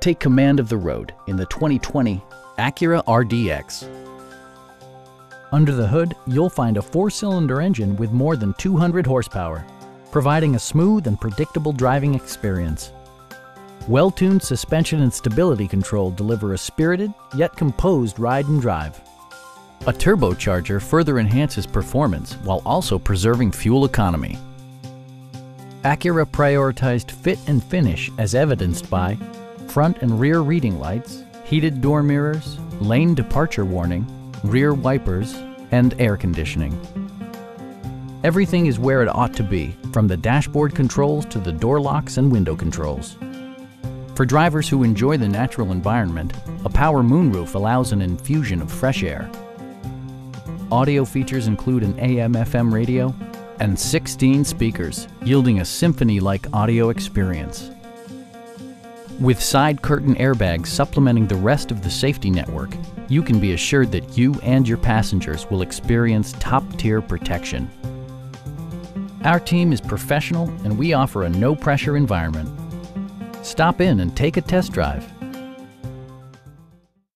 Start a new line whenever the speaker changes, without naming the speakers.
Take command of the road in the 2020 Acura RDX. Under the hood, you'll find a four-cylinder engine with more than 200 horsepower, providing a smooth and predictable driving experience. Well-tuned suspension and stability control deliver a spirited yet composed ride and drive. A turbocharger further enhances performance while also preserving fuel economy. Acura prioritized fit and finish as evidenced by front and rear reading lights, heated door mirrors, lane departure warning, rear wipers, and air conditioning. Everything is where it ought to be, from the dashboard controls to the door locks and window controls. For drivers who enjoy the natural environment, a power moonroof allows an infusion of fresh air. Audio features include an AM-FM radio and 16 speakers, yielding a symphony-like audio experience. With side curtain airbags supplementing the rest of the safety network, you can be assured that you and your passengers will experience top-tier protection. Our team is professional and we offer a no-pressure environment Stop in and take a test drive.